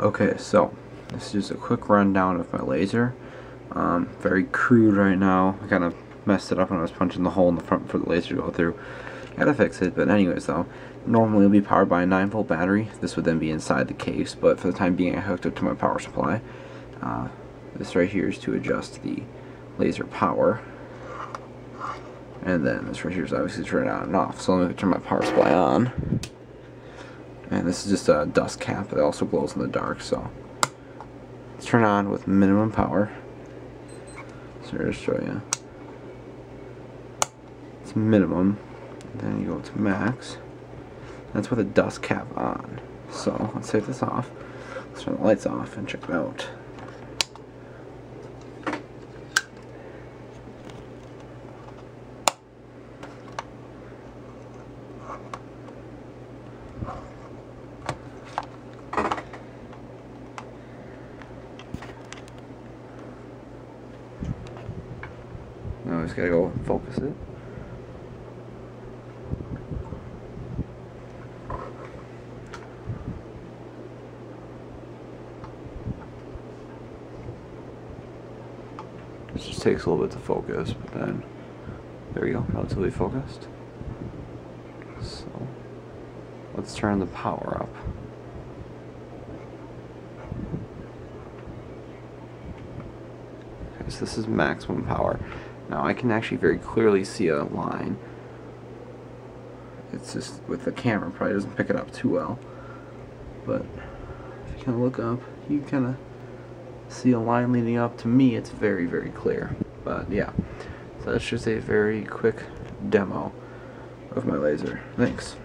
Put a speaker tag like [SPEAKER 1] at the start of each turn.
[SPEAKER 1] Okay, so this is just a quick rundown of my laser. Um, very crude right now. I kind of messed it up when I was punching the hole in the front for the laser to go through. Gotta fix it, but anyways though, normally it'll be powered by a 9 volt battery. This would then be inside the case, but for the time being I hooked up to my power supply. Uh, this right here is to adjust the laser power. And then this right here is obviously turn it on and off. So let me turn my power supply on. And this is just a dust cap. It also glows in the dark, so let's turn on with minimum power. So I'll show you. It's minimum. Then you go to max. That's with a dust cap on. So let's take this off. Let's turn the lights off and check it out. We just gotta go focus it. It just takes a little bit to focus, but then there we go, relatively focused. So let's turn the power up. Okay, so this is maximum power. Now I can actually very clearly see a line. It's just with the camera probably doesn't pick it up too well. But if you kind of look up, you kind of see a line leading up. To me, it's very, very clear. But yeah, so that's just a very quick demo of my laser. Thanks.